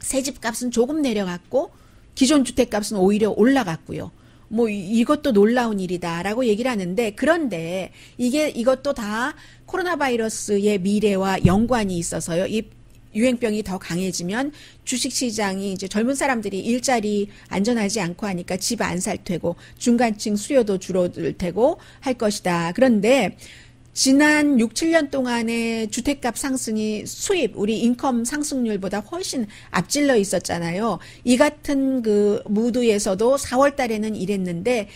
새 집 값은 조금 내려갔고, 기존 주택 값은 오히려 올라갔고요. 뭐 이것도 놀라운 일이다라고 얘기를 하는데 그런데 이게 이것도 다 코로나 바이러스의 미래와 연관이 있어서요. 이 유행병이 더 강해지면 주식시장이 이제 젊은 사람들이 일자리 안전하지 않고 하니까 집 안 살 테고 중간층 수요도 줄어들 테고 할 것이다. 그런데 지난 6, 7년 동안의 주택값 상승이 수입, 우리 인컴 상승률보다 훨씬 앞질러 있었잖아요. 이 같은 그 무드에서도 4월 달에는 이랬는데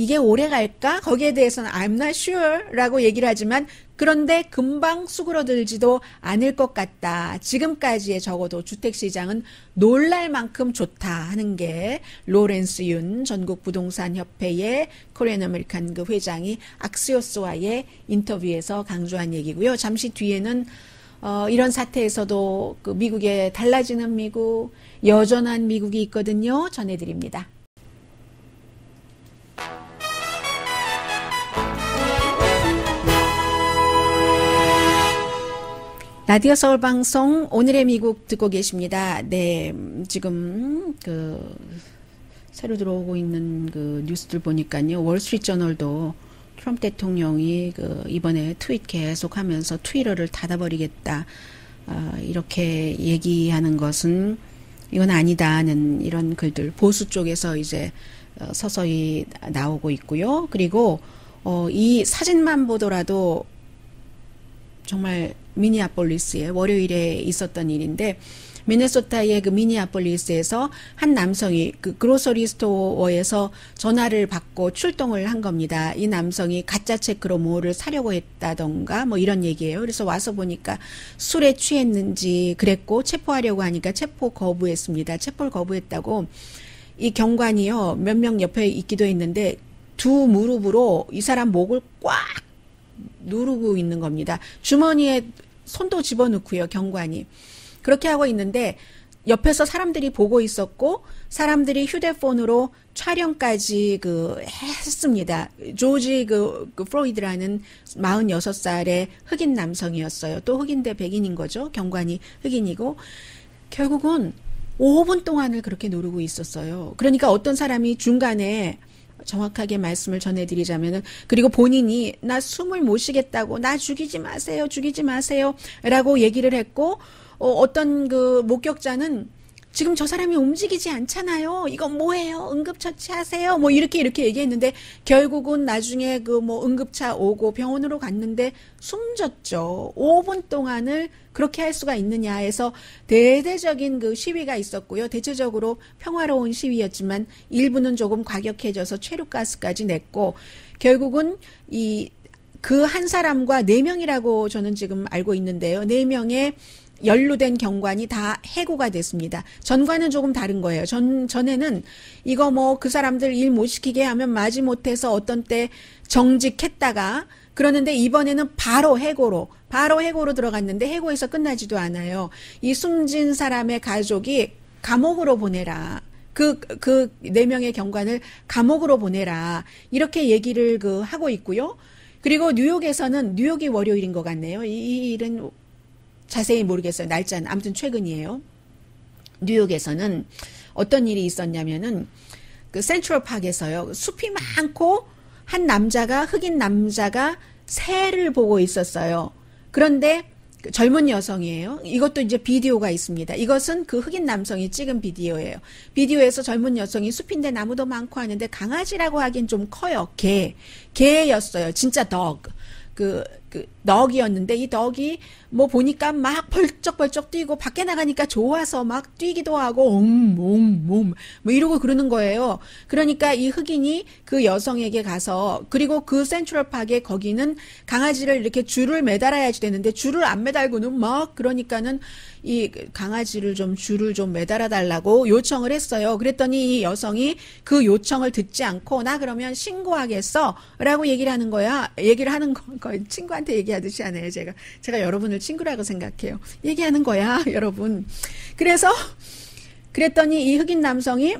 이게 오래 갈까? 거기에 대해서는 I'm not sure 라고 얘기를 하지만 그런데 금방 수그러들지도 않을 것 같다. 지금까지의 적어도 주택시장은 놀랄 만큼 좋다 하는 게 로렌스 윤 전국 부동산 협회의 Korean American 그 회장이 악시오스와의 인터뷰에서 강조한 얘기고요. 잠시 뒤에는 어, 이런 사태에서도 그 미국의 달라지는 미국, 여전한 미국이 있거든요. 전해드립니다. 라디오 서울 방송 오늘의 미국 듣고 계십니다. 네, 지금 그 새로 들어오고 있는 그 뉴스들 보니까요. 월스트리트 저널도 트럼프 대통령이 그 이번에 트윗 계속하면서 트위터를 닫아버리겠다 어, 이렇게 얘기하는 것은 이건 아니다는 이런 글들 보수 쪽에서 이제 어, 서서히 나오고 있고요. 그리고 어, 이 사진만 보더라도 정말 미니아폴리스에 월요일에 있었던 일인데 미네소타의 그 미니아폴리스에서 한 남성이 그 그로서리 스토어에서 전화를 받고 출동을 한 겁니다. 이 남성이 가짜 체크로 뭐를 사려고 했다던가 뭐 이런 얘기예요. 그래서 와서 보니까 술에 취했는지 그랬고 체포하려고 하니까 체포 거부했습니다. 체포를 거부했다고 이 경관이요 몇 명 옆에 있기도 했는데 두 무릎으로 이 사람 목을 꽉 누르고 있는 겁니다. 주머니에 손도 집어넣고요, 경관이. 그렇게 하고 있는데 옆에서 사람들이 보고 있었고 사람들이 휴대폰으로 촬영까지 그 했습니다. 조지 그, 그 프로이드라는 46살의 흑인 남성이었어요. 또 흑인 대 백인인 거죠. 경관이 흑인이고 결국은 5분 동안을 그렇게 누르고 있었어요. 그러니까 어떤 사람이 중간에 정확하게 말씀을 전해드리자면은 그리고 본인이 나 숨을 못 쉬겠다고 나 죽이지 마세요 죽이지 마세요라고 얘기를 했고 어, 어떤 그 목격자는 지금 저 사람이 움직이지 않잖아요. 이건 뭐예요? 응급처치하세요. 뭐 이렇게 이렇게 얘기했는데 결국은 나중에 그 뭐 응급차 오고 병원으로 갔는데 숨졌죠. 5분 동안을 그렇게 할 수가 있느냐 해서 대대적인 그 시위가 있었고요. 대체적으로 평화로운 시위였지만 일부는 조금 과격해져서 최루가스까지 냈고 결국은 이 그 한 사람과 네 명이라고 저는 지금 알고 있는데요. 네 명의 연루된 경관이 다 해고가 됐습니다. 전과는 조금 다른 거예요. 전, 전에는 이거 뭐 그 사람들 일 못 시키게 하면 마지 못해서 어떤 때 정직했다가 그러는데 이번에는 바로 해고로 바로 해고로 들어갔는데 해고에서 끝나지도 않아요. 이 숨진 사람의 가족이 감옥으로 보내라. 그, 그, 네 명의 경관을 감옥으로 보내라. 이렇게 얘기를 그, 하고 있고요. 그리고 뉴욕에서는, 뉴욕이 월요일인 것 같네요. 이 일은 자세히 모르겠어요. 날짜는. 아무튼 최근이에요. 뉴욕에서는 어떤 일이 있었냐면은 그 센트럴 파크에서요. 숲이 많고 한 남자가 흑인 남자가 새를 보고 있었어요. 그런데 그 젊은 여성이에요. 이것도 이제 비디오가 있습니다. 이것은 그 흑인 남성이 찍은 비디오예요. 비디오에서 젊은 여성이 숲인데 나무도 많고 하는데 강아지라고 하긴 좀 커요. 개. 개였어요. 진짜 덕. 그, 그, 덕이었는데 이 덕이 뭐 보니까 막 벌쩍벌쩍 뛰고 밖에 나가니까 좋아서 막 뛰기도 하고 옴옴옴 뭐 이러고 그러는 거예요. 그러니까 이 흑인이 그 여성에게 가서 그리고 그 센트럴 파크에 거기는 강아지를 이렇게 줄을 매달아야지 되는데 줄을 안 매달고는 막 그러니까는 이 강아지를 좀 줄을 좀 매달아 달라고 요청을 했어요. 그랬더니 이 여성이 그 요청을 듣지 않고 나 그러면 신고하겠어라고 얘기를 하는 거야. 얘기를 하는 거 친구 한테 얘기하듯이 하네요. 제가 제가 여러분을 친구라고 생각해요. 얘기하는 거야, [laughs] 여러분. 그래서 그랬더니 이 흑인 남성이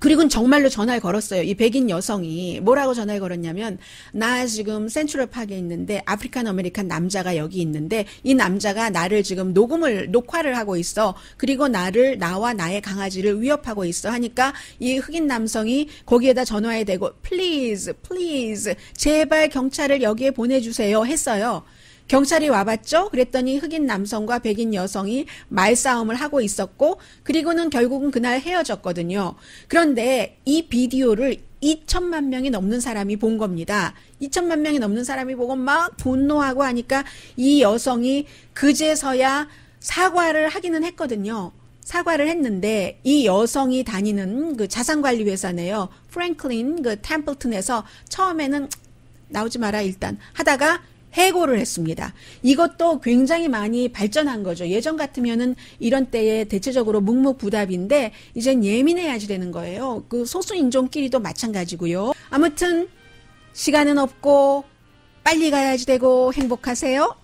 그리고 정말로 전화를 걸었어요. 이 백인 여성이 뭐라고 전화를 걸었냐면 나 지금 센트럴 파크에 있는데 African American 남자가 여기 있는데 이 남자가 나를 지금 녹음을 녹화를 하고 있어. 그리고 나를 나와 나의 강아지를 위협하고 있어 하니까 이 흑인 남성이 거기에다 전화에 대고 please please 제발 경찰을 여기에 보내 주세요 했어요. 경찰이 와봤죠? 그랬더니 흑인 남성과 백인 여성이 말싸움을 하고 있었고, 그리고는 결국은 그날 헤어졌거든요. 그런데 이 비디오를 2천만 명이 넘는 사람이 본 겁니다. 2천만 명이 넘는 사람이 보고 막 분노하고 하니까 이 여성이 그제서야 사과를 하기는 했거든요. 사과를 했는데 이 여성이 다니는 그 자산관리 회사네요. 프랭클린 그 템플튼에서 처음에는 나오지 마라 일단 하다가 해고를 했습니다. 이것도 굉장히 많이 발전한 거죠. 예전 같으면은 이런 때에 대체적으로 묵묵부답인데 이젠 예민해야지 되는 거예요. 그 소수 인종끼리도 마찬가지고요. 아무튼 시간은 없고 빨리 가야지 되고 행복하세요.